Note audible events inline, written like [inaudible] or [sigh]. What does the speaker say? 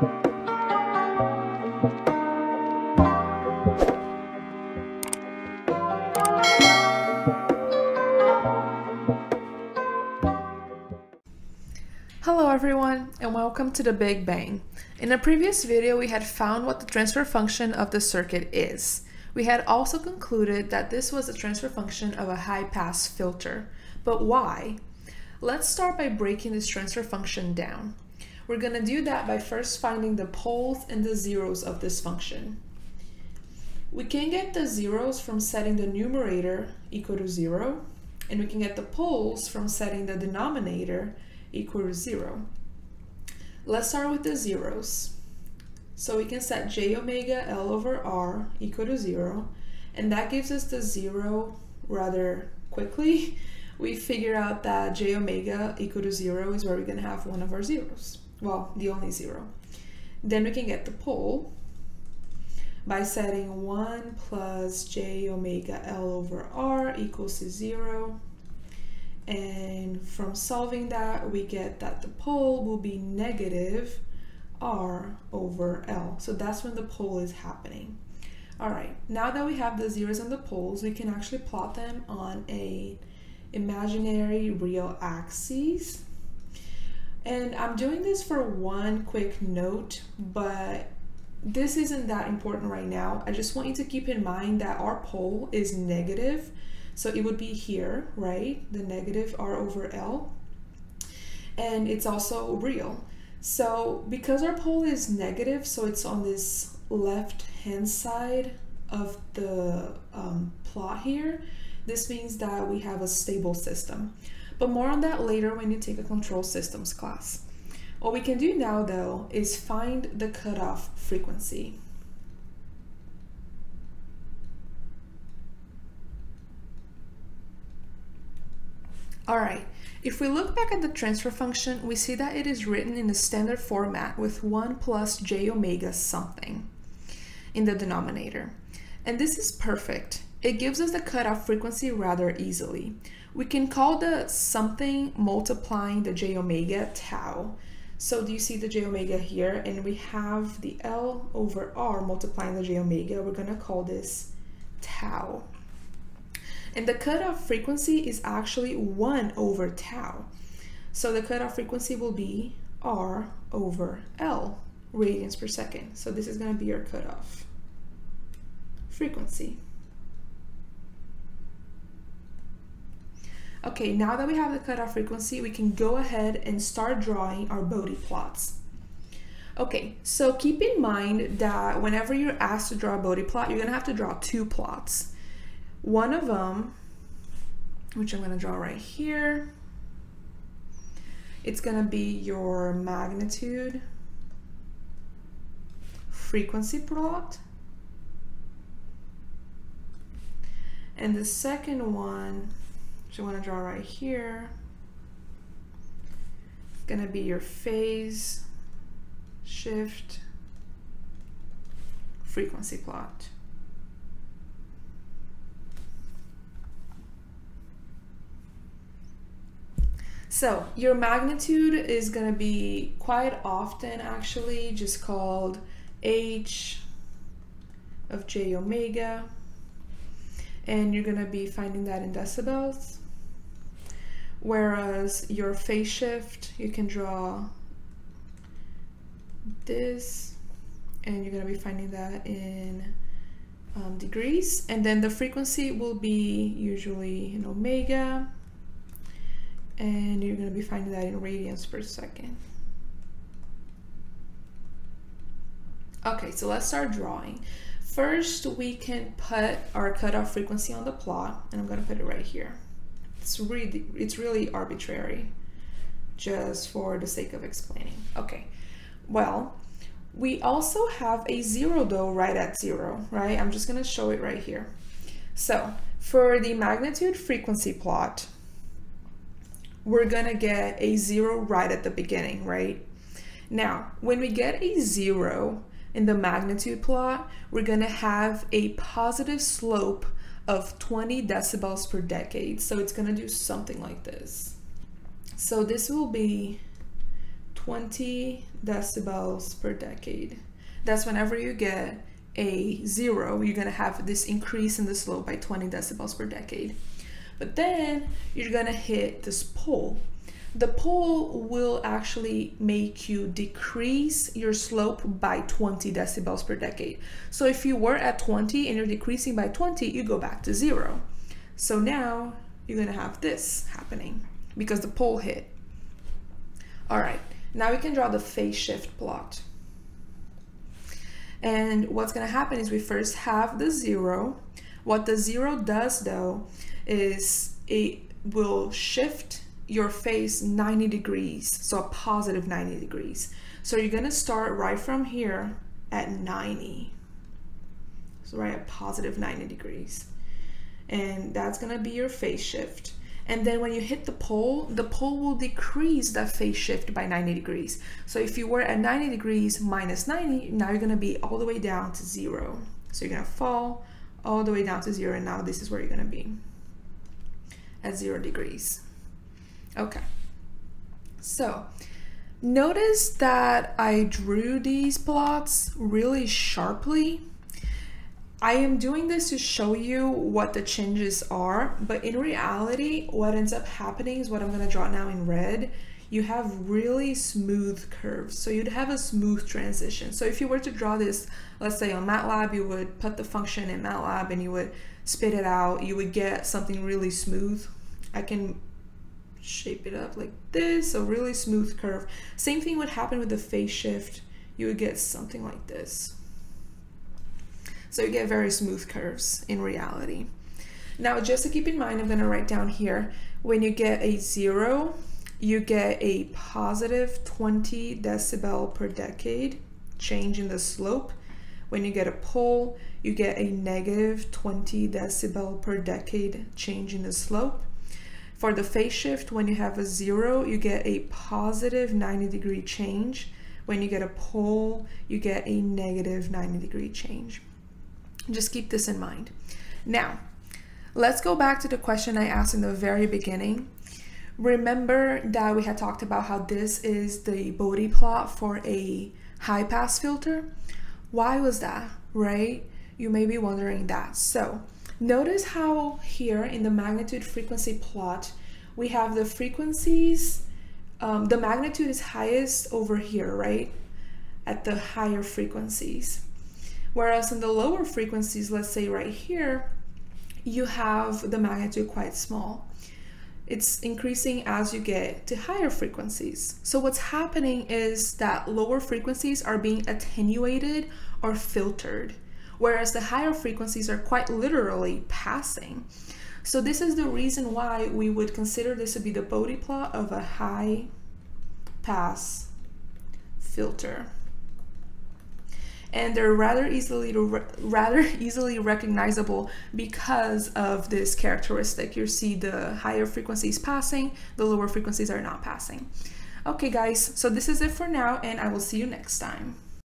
Hello everyone and welcome to the Big BENG. In a previous video we had found what the transfer function of the circuit is. We had also concluded that this was the transfer function of a high-pass filter. But why? Let's start by breaking this transfer function down. We're going to do that by first finding the poles and the zeros of this function. We can get the zeros from setting the numerator equal to 0, and we can get the poles from setting the denominator equal to 0. Let's start with the zeros. So we can set j omega L over R equal to zero, and that gives us the zero rather quickly. [laughs] We figure out that j omega equal to zero is where we're gonna have one of our zeros. Well, the only zero. Then we can get the pole by setting 1 plus j omega L over R equals to 0. And from solving that, we get that the pole will be negative R over L. So that's when the pole is happening. All right, now that we have the zeros and the poles, we can actually plot them on a imaginary real axis. And I'm doing this for one quick note, but this isn't that important right now. I just want you to keep in mind that our pole is negative. So it would be here, right? The negative R over L. And it's also real. So because our pole is negative, so it's on this left hand side of the um, plot here, this means that we have a stable system. But more on that later when you take a control systems class. What we can do now though is find the cutoff frequency. All right, if we look back at the transfer function, we see that it is written in the standard format with 1 plus j omega something in the denominator. And this is perfect. It gives us the cutoff frequency rather easily. We can call the something multiplying the j omega tau. So do you see the j omega here? And we have the L over R multiplying the j omega. We're gonna call this tau. And the cutoff frequency is actually 1 over tau. So the cutoff frequency will be R over L radians per second. So this is going to be your cutoff frequency. Okay, now that we have the cutoff frequency, we can go ahead and start drawing our Bode plots. Okay, so keep in mind that whenever you're asked to draw a Bode plot, you're gonna have to draw two plots. One of them, which I'm going to draw right here, it's going to be your magnitude frequency plot. And the second one, which I want to draw right here, is going to be your phase shift frequency plot. So your magnitude is going to be quite often actually just called h of j omega and you're going to be finding that in decibels. Whereas your phase shift, you can draw this and you're going to be finding that in um, degrees. And then the frequency will be usually in omega and you're going to be finding that in radians per second. Okay, so let's start drawing. First, we can put our cutoff frequency on the plot, and I'm going to put it right here. It's really, it's really arbitrary, just for the sake of explaining. Okay, well, we also have a zero though right at zero, right? I'm just going to show it right here. So for the magnitude frequency plot, we're gonna get a zero right at the beginning, right? Now, when we get a zero in the magnitude plot, we're gonna have a positive slope of 20 decibels per decade. So it's gonna do something like this. So this will be 20 decibels per decade. That's whenever you get a zero, you're gonna have this increase in the slope by 20 decibels per decade. But then you're gonna hit this pole. The pole will actually make you decrease your slope by 20 decibels per decade. So if you were at 20 and you're decreasing by 20, you go back to zero. So now you're gonna have this happening because the pole hit. All right, now we can draw the phase shift plot. And what's gonna happen is we first have the zero. What the zero does though is it will shift your face 90 degrees, so a positive 90 degrees. So you're gonna start right from here at 90. So right at positive 90 degrees. And that's gonna be your phase shift. And then when you hit the pole, the pole will decrease that phase shift by 90 degrees. So if you were at 90 degrees minus 90, now you're gonna be all the way down to zero. So you're gonna fall all the way down to zero and now this is where you're gonna be at zero degrees. Okay, so notice that I drew these plots really sharply I am doing this to show you what the changes are, but in reality, what ends up happening is what I'm gonna draw now in red. You have really smooth curves. So you'd have a smooth transition. So if you were to draw this, let's say on MATLAB, you would put the function in MATLAB and you would spit it out, you would get something really smooth. I can shape it up like this, a really smooth curve. Same thing would happen with the phase shift. You would get something like this. So you get very smooth curves in reality. Now, just to keep in mind, I'm gonna write down here, when you get a zero, you get a positive 20 decibel per decade change in the slope. When you get a pole, you get a negative 20 decibel per decade change in the slope. For the phase shift, when you have a zero, you get a positive 90 degree change. When you get a pole, you get a negative 90 degree change. Just keep this in mind. Now, let's go back to the question I asked in the very beginning. Remember that we had talked about how this is the Bode plot for a high pass filter? Why was that, right? You may be wondering that. So notice how here in the magnitude frequency plot, we have the frequencies, um, the magnitude is highest over here, right? At the higher frequencies. Whereas in the lower frequencies, let's say right here, you have the magnitude quite small. It's increasing as you get to higher frequencies. So what's happening is that lower frequencies are being attenuated or filtered, whereas the higher frequencies are quite literally passing. So this is the reason why we would consider this to be the Bode plot of a high pass filter and they're rather easily rather [laughs] easily recognizable because of this characteristic. You see the higher frequencies passing, the lower frequencies are not passing. Okay guys, so this is it for now and I will see you next time.